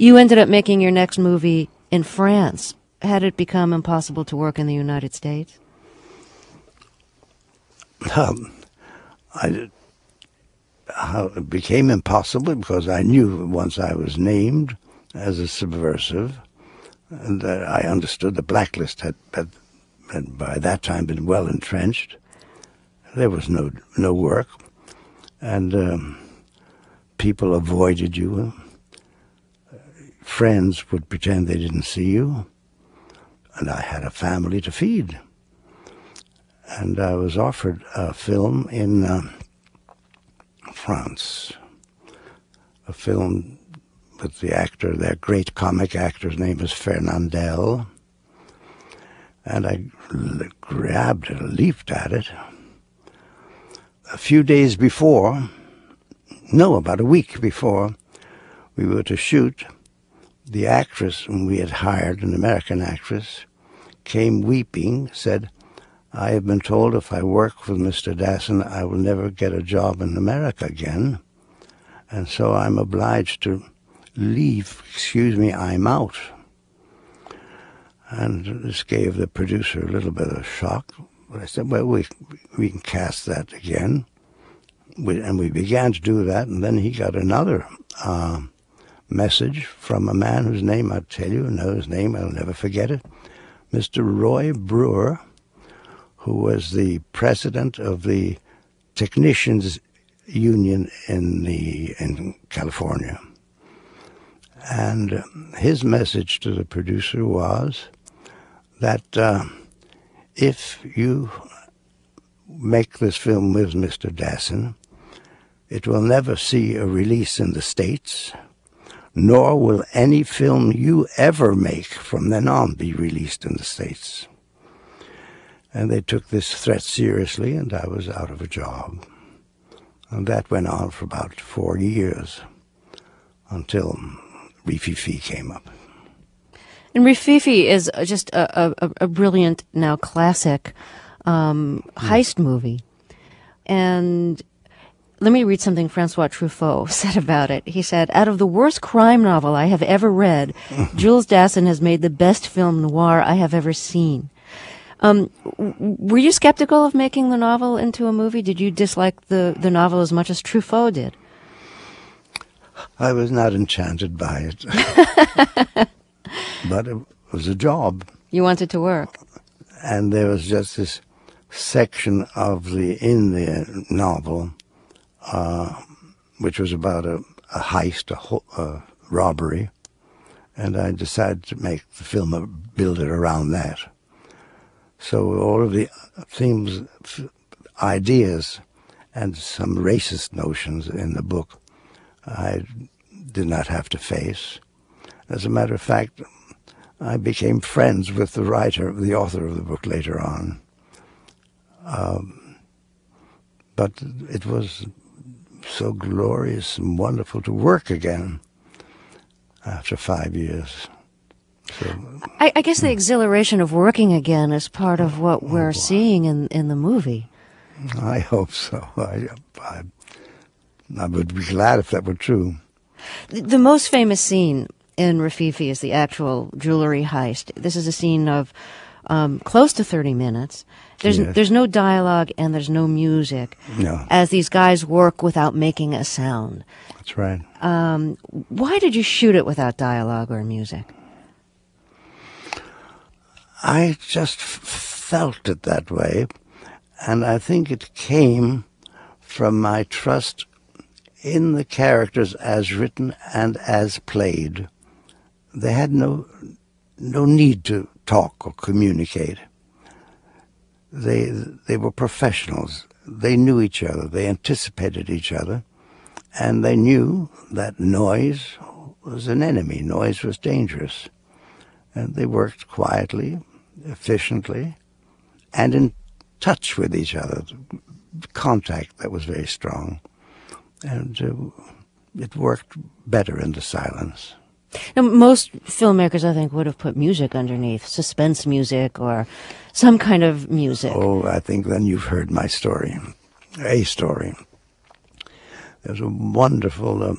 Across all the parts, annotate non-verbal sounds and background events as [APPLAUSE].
You ended up making your next movie in France. Had it become impossible to work in the United States? Um, I, it became impossible because I knew once I was named as a subversive, and that I understood the blacklist had, had, had by that time been well entrenched. There was no no work, and um, people avoided you. Friends would pretend they didn't see you, and I had a family to feed. And I was offered a film in. Uh, France. A film with the actor, their great comic actor's name is Fernandel. And I grabbed it, leaped at it. A few days before, no, about a week before, we were to shoot. The actress whom we had hired, an American actress, came weeping, said, I have been told if I work with Mr. Dassin, I will never get a job in America again. And so I'm obliged to leave. Excuse me, I'm out. And this gave the producer a little bit of shock. But I said, well, we, we can cast that again. We, and we began to do that. And then he got another uh, message from a man whose name I'll tell you, know his name, I'll never forget it. Mr. Roy Brewer who was the president of the technicians union in the in California. And his message to the producer was that uh, if you make this film with Mr. Dassin, it will never see a release in the States, nor will any film you ever make from then on be released in the States. And they took this threat seriously, and I was out of a job. And that went on for about four years until Rififi came up. And Rififi is just a, a, a brilliant, now classic um, heist movie. And let me read something Francois Truffaut [LAUGHS] said about it. He said, Out of the worst crime novel I have ever read, [LAUGHS] Jules Dassin has made the best film noir I have ever seen. Um, were you skeptical of making the novel into a movie? Did you dislike the, the novel as much as Truffaut did? I was not enchanted by it. [LAUGHS] but it was a job. You wanted to work. And there was just this section of the in the novel, uh, which was about a, a heist, a, a, robbery, and I decided to make the film build it around that. So all of the themes, ideas, and some racist notions in the book, I did not have to face. As a matter of fact, I became friends with the writer, the author of the book later on. Um, but it was so glorious and wonderful to work again after five years. So, I, I, guess the exhilaration of working again is part of what oh, we're seeing in, in the movie. I hope so. [LAUGHS] I, I, I would be glad if that were true. The, the most famous scene in Rififi is the actual jewelry heist. This is a scene of um, close to 30 minutes. There's yes. there's no dialogue and there's no music. No. As these guys work without making a sound. That's right. Um, why did you shoot it without dialogue or music? I just felt it that way, and I think it came from my trust in the characters as written and as played. They had no no need to talk or communicate. They they were professionals. They knew each other. They anticipated each other, and they knew that noise was an enemy. Noise was dangerous, and they worked quietly efficiently, and in touch with each other. Contact that was very strong, and uh, it worked better in the silence. Now, most filmmakers, I think, would have put music underneath, suspense music or some kind of music. Oh, I think then you've heard my story, a story. There's a wonderful uh,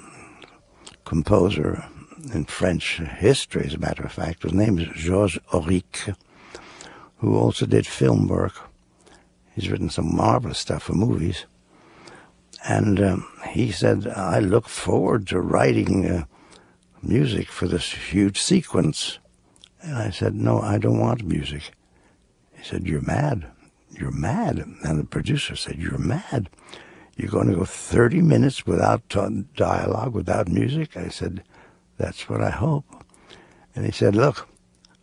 composer in French history, as a matter of fact. His name is Georges Auric, who also did film work. He's written some marvelous stuff for movies. And um, he said, I look forward to writing uh, music for this huge sequence. And I said, No, I don't want music. He said, You're mad. You're mad. And the producer said, You're mad. You're going to go 30 minutes without dialogue, without music? I said, That's what I hope. And he said, Look,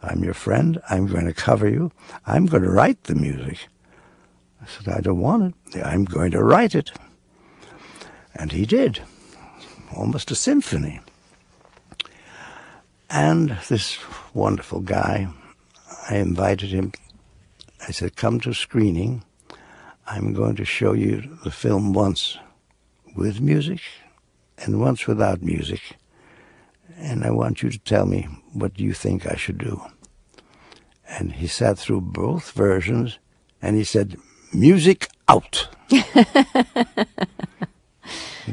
I'm your friend. I'm going to cover you. I'm going to write the music. I said, I don't want it. I'm going to write it. And he did, almost a symphony. And this wonderful guy, I invited him. I said, Come to screening. I'm going to show you the film once with music and once without music. And I want you to tell me what you think I should do. And he sat through both versions and he said, Music out. [LAUGHS]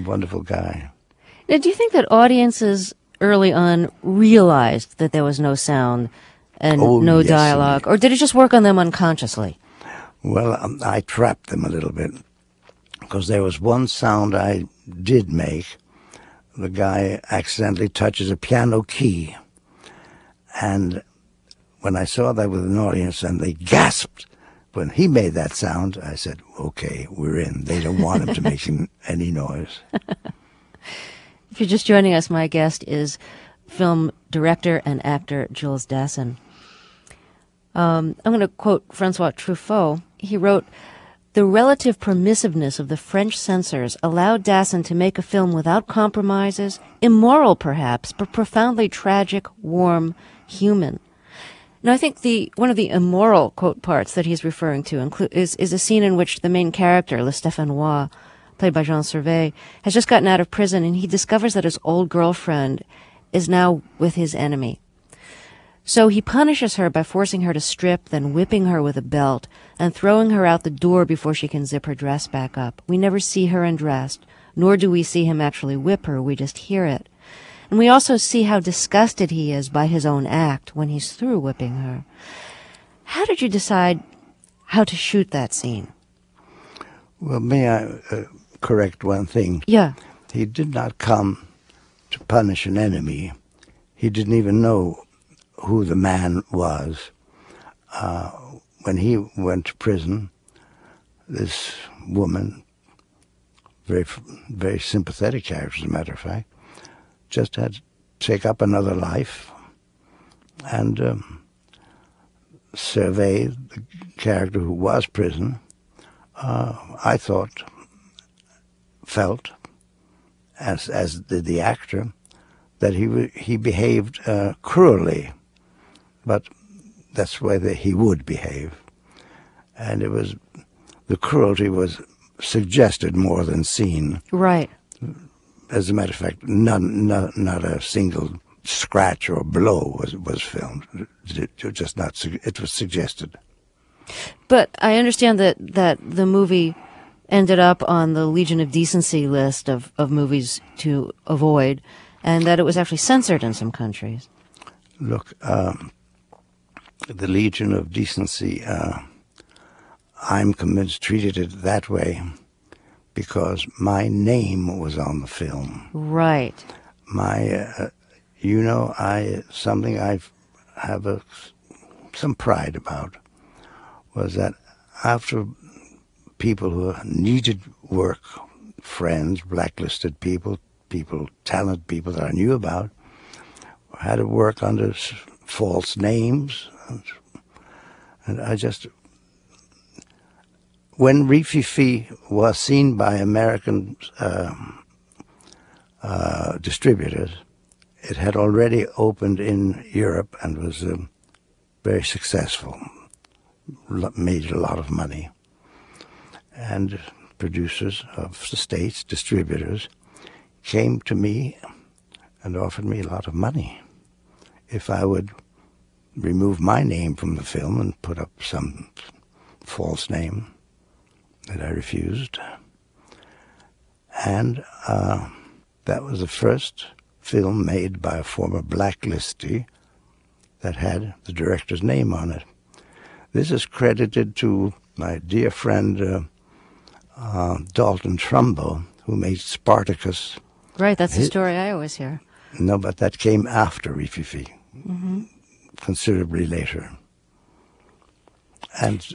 wonderful guy. Now, do you think that audiences early on realized that there was no sound and oh, no yes, dialogue, or did it just work on them unconsciously? Well, um, I trapped them a little bit because there was one sound I did make. The guy accidentally touches a piano key. And when I saw that with an audience and they gasped, when he made that sound, I said, okay, we're in. They don't want him to make [LAUGHS] any noise. If you're just joining us, my guest is film director and actor Jules Dassin. Um, I'm going to quote Francois Truffaut. He wrote, the relative permissiveness of the French censors allowed Dassin to make a film without compromises, immoral perhaps, but profoundly tragic, warm, human. Now, I think the one of the immoral quote parts that he's referring to inclu- is is a scene in which the main character, Le Stéphanois, played by Jean Servais, has just gotten out of prison, and he discovers that his old girlfriend is now with his enemy. So he punishes her by forcing her to strip, then whipping her with a belt, and throwing her out the door before she can zip her dress back up. We never see her undressed, nor do we see him actually whip her, we just hear it. And we also see how disgusted he is by his own act when he's through whipping her. How did you decide how to shoot that scene? Well, may I uh, correct one thing? Yeah. He did not come to punish an enemy. He didn't even know who the man was. Uh, when he went to prison, this woman, very very sympathetic character, as a matter of fact, just had to take up another life and um, Servais the character who was prison. Uh, I thought, felt, as as did the actor, that he he behaved uh, cruelly, but that's the way that he would behave, and it was the cruelty was suggested more than seen. Right as a matter of fact, none, not, not a single scratch or blow was was filmed. It, it just not. It was suggested. But I understand that that the movie ended up on the Legion of Decency list of, of movies to avoid, and that it was actually censored in some countries. Look, um, the Legion of Decency. Uh, I'm convinced treated it that way because my name was on the film. Right. My, uh, you know, I something I have a, some pride about was that after people who needed work, friends, blacklisted people, people, talented people that I knew about, had to work under false names, and I just when Rififi was seen by American uh, uh, distributors, it had already opened in Europe and was uh, very successful, made a lot of money. And producers of the States, distributors, came to me and offered me a lot of money if I would remove my name from the film and put up some false name that I refused. And uh, that was the first film made by a former blacklistee that had the director's name on it. This is credited to my dear friend uh, uh, Dalton Trumbo, who made Spartacus. Right, that's the story I always hear. No, but that came after Rififi, mm-hmm. considerably later. And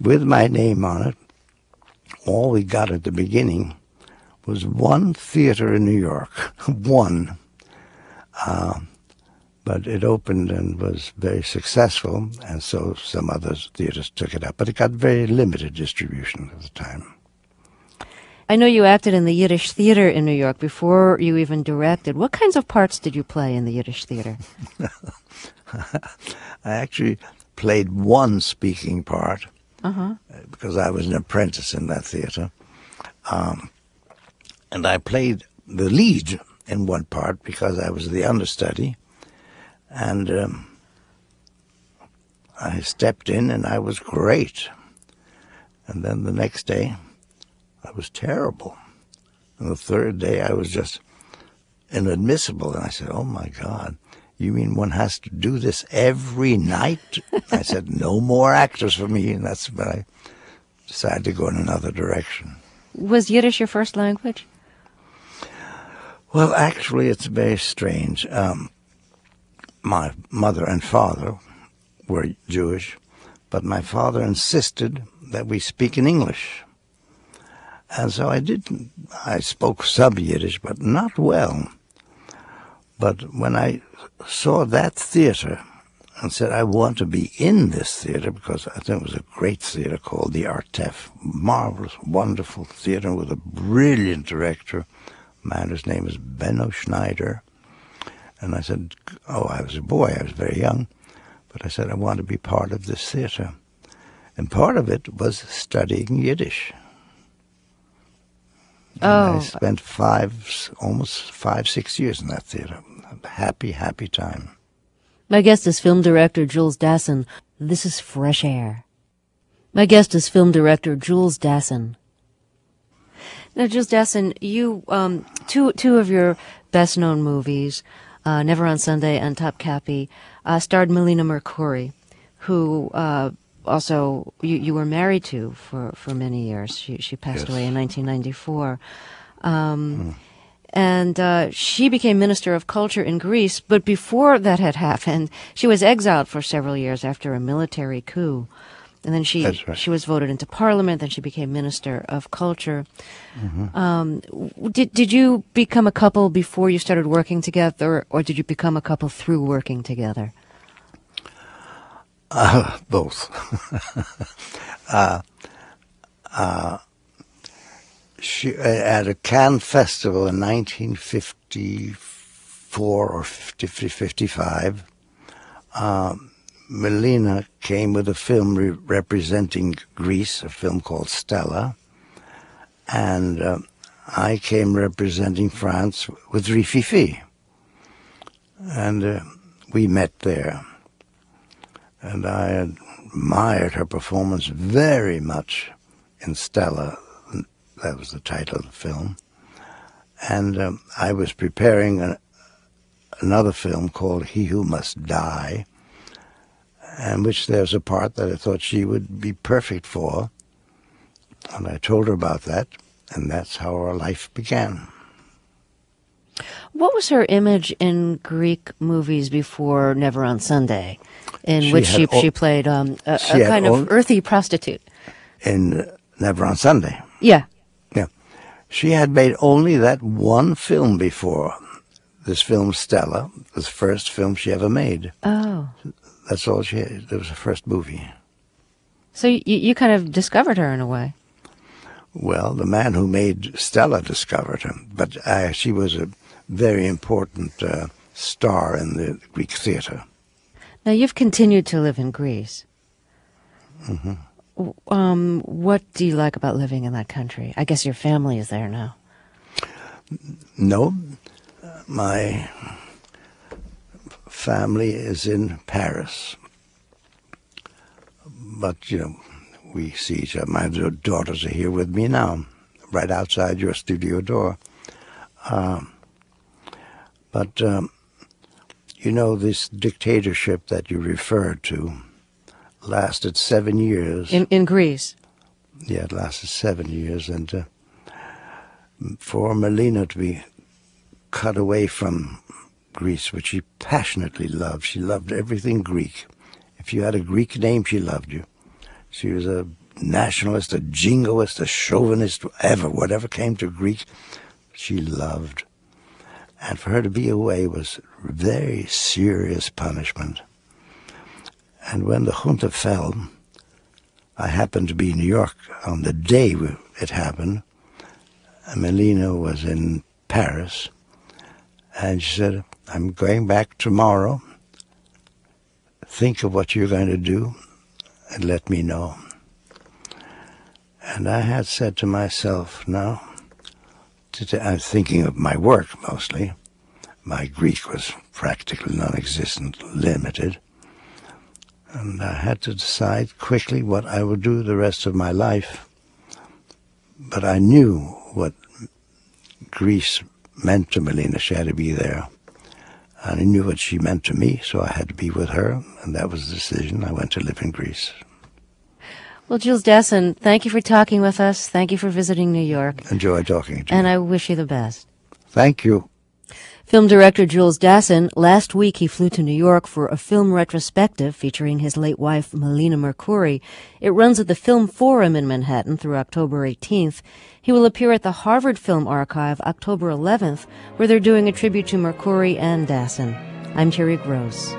with my name on it, all we got at the beginning was one theater in New York, [LAUGHS] one. Uh, but it opened and was very successful, and so some other theaters took it up. But it got very limited distribution at the time. I know you acted in the Yiddish theater in New York before you even directed. What kinds of parts did you play in the Yiddish theater? [LAUGHS] I actually played one speaking part uh-huh. because I was an apprentice in that theater. Um, and I played the lead in one part because I was the understudy. And um, I stepped in and I was great. And then the next day, I was terrible. And the third day, I was just inadmissible. And I said, Oh my God, you mean one has to do this every night? I said, No more actors for me. And that's when I decided to go in another direction. Was Yiddish your first language? Well, actually, it's very strange. Um, my mother and father were Jewish, but my father insisted that we speak in English. And so I didn't, I spoke sub Yiddish, but not well. But when I saw that theater and said, I want to be in this theater because I think it was a great theater called the Artef. Marvelous, wonderful theater with a brilliant director. A man whose name is Benno Schneider. And I said, Oh, I was a boy, I was very young. But I said, I want to be part of this theater. And part of it was studying Yiddish. Oh. I spent five, almost five, six years in that theater. A happy, happy time. My guest is film director Jules Dassin. This is Fresh Air. My guest is film director Jules Dassin. Now, Jules Dassin, you um, two two of your best known movies, uh, Never on Sunday and Topkapi, uh, starred Melina Mercouri, who uh, also you, you were married to for, for many years. She, she passed yes. away in 1994. Um, hmm. And uh, she became Minister of Culture in Greece, but before that had happened, she was exiled for several years after a military coup. And then she right. she was voted into parliament. Then she became minister of culture. Mm-hmm. Um, did did you become a couple before you started working together, or did you become a couple through working together? Uh, [LAUGHS] both. [LAUGHS] uh, uh, she, at a Cannes festival in 1954 or 50, 55, um, Melina came with a film re- representing Greece, a film called Stella, and uh, I came representing France with Rififi. And uh, we met there and I admired her performance very much in Stella. That was the title of the film. And um, I was preparing an, another film called He Who Must Die, in which there's a part that I thought she would be perfect for. And I told her about that, and that's how our life began. What was her image in Greek movies before Never on Sunday? in she which she, she played um, a, a kind of earthy prostitute. In Never on Sunday. Yeah. Yeah. She had made only that one film before. This film, Stella, was the first film she ever made. Oh. That's all she had. It was her first movie. So you, you kind of discovered her in a way. Well, the man who made Stella discovered her, but uh, she was a very important uh, star in the Greek theater. Now, you've continued to live in Greece. Mm-hmm. Um, what do you like about living in that country? I guess your family is there now. No, my family is in Paris. But, you know, we see each other. My daughters are here with me now, right outside your studio door. Um, But um, you know, this dictatorship that you referred to lasted seven years. In in Greece. Yeah, it lasted seven years, and uh, for Melina to be cut away from Greece, which she passionately loved, she loved everything Greek. If you had a Greek name, she loved you. She was a nationalist, a jingoist, a chauvinist, ever, whatever came to Greek, she loved. And for her to be away was very serious punishment. And when the junta fell, I happened to be in New York on the day it happened. Melina was in Paris, and she said, I'm going back tomorrow. Think of what you're going to do and let me know. And I had said to myself, now, I'm thinking of my work mostly. My Greek was practically non existent, limited. And I had to decide quickly what I would do the rest of my life. But I knew what Greece meant to Melina. She had to be there. And I knew what she meant to me, so I had to be with her. And that was the decision. I went to live in Greece. Well, Jules Dassin, thank you for talking with us. Thank you for visiting New York. Enjoy talking to you. And I wish you the best. Thank you. Film director Jules Dassin, last week he flew to New York for a film retrospective featuring his late wife, Melina Mercouri. It runs at the Film Forum in Manhattan through October 18th. He will appear at the Harvard Film Archive October 11th, where they're doing a tribute to Mercouri and Dassin. I'm Terry Gross.